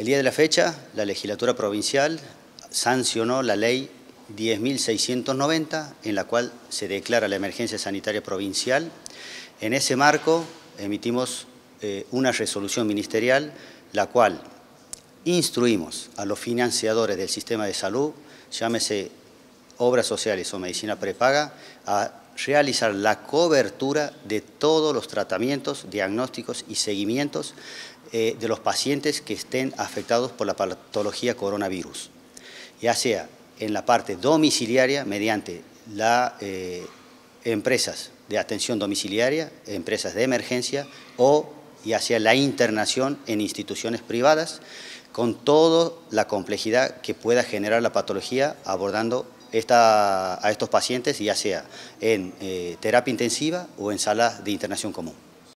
El día de la fecha, la legislatura provincial sancionó la ley 10.690, en la cual se declara la emergencia sanitaria provincial. En ese marco emitimos eh, una resolución ministerial, la cual instruimos a los financiadores del sistema de salud, llámese obras sociales o medicina prepaga, a realizar la cobertura de todos los tratamientos, diagnósticos y seguimientos eh, de los pacientes que estén afectados por la patología coronavirus, ya sea en la parte domiciliaria mediante las eh, empresas de atención domiciliaria, empresas de emergencia o ya sea la internación en instituciones privadas, con toda la complejidad que pueda generar la patología abordando a estos pacientes, ya sea en eh, terapia intensiva o en sala de internación común.